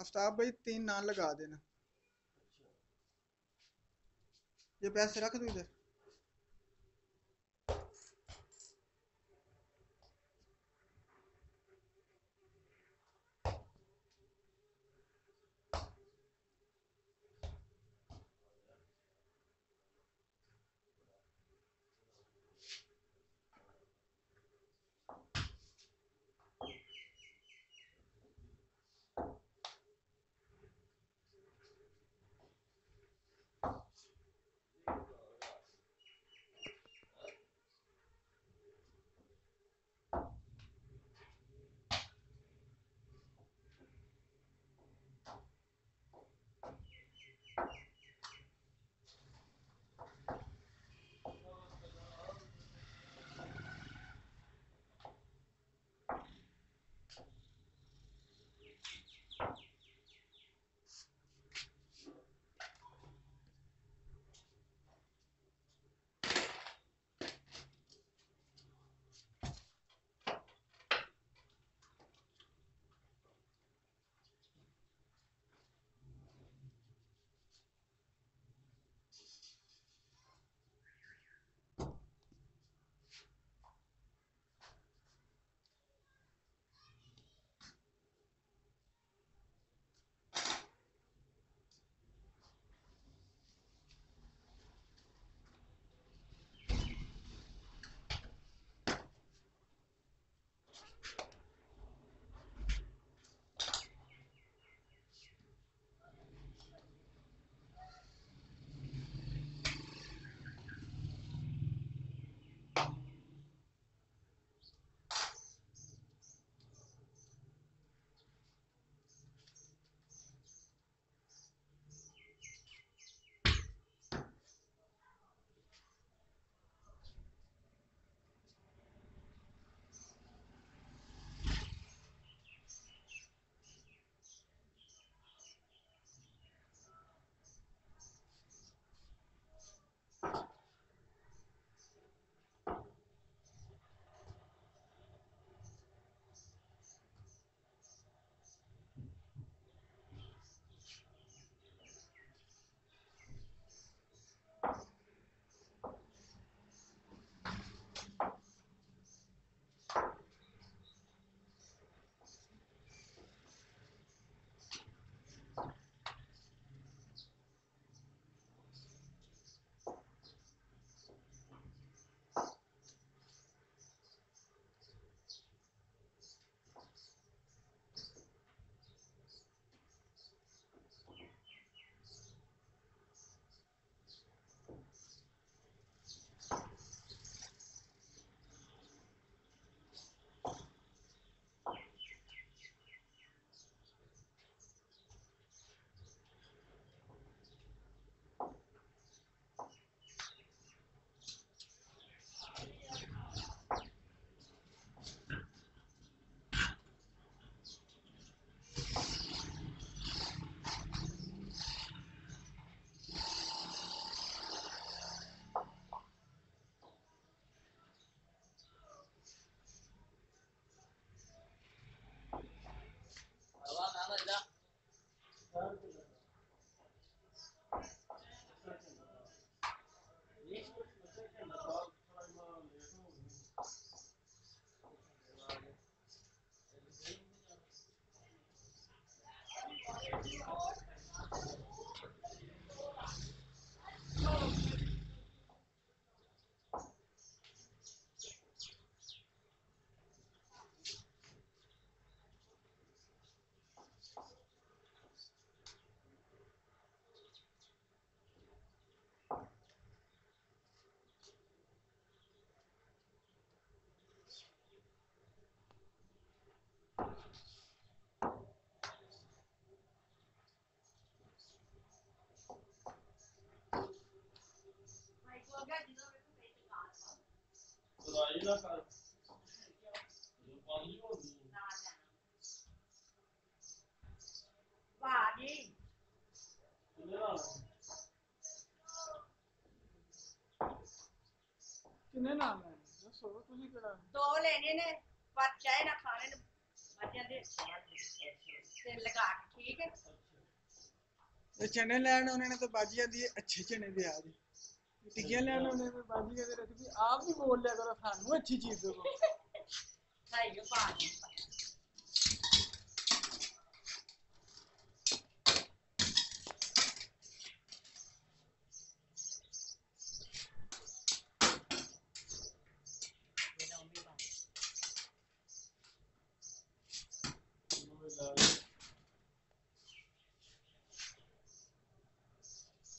आफ्ताब भाई तीन नान लगा देना ये पैसे रख दो इधर Oh. ਕਿੰਨੇ ਨਾਮ ਹੈ ਦੱਸੋ ਤੁਸੀਂ ਕਿਹੜਾ? ਦੋ ਲੈਣੇ ਨੇ ਪਰ ਚਾਹੇ ਨਾ ਖਾਣੇ ਨੇ ਬੱਚਿਆਂ ਦੇ ਤੇ ਲਗਾ ਕੇ ਠੀਕ ਹੈ? ਇਹ ਚਨੇ ਲੈਣ ਉਹਨਾਂ ਨੇ ਤਾਂ ਬਾਜੀ ਜਾਂਦੀ ਹੈ। ਅੱਛੇ ਚਨੇ ਦੇ ਆ ਜੀ ਟਿੱਕੀਆਂ ਲੈਣ ਉਹਨੇ ਤਾਂ ਬਾਜੀ ਕਹਿੰਦੇ ਰਹੇ ਵੀ ਆਪ ਵੀ ਬੋਲ ਲਿਆ ਕਰੋ ਸਾਨੂੰ, ਅੱਛੀ ਚੀਜ਼ ਦਿਓ ਖਾਈਓ ਪਾ ਕੇ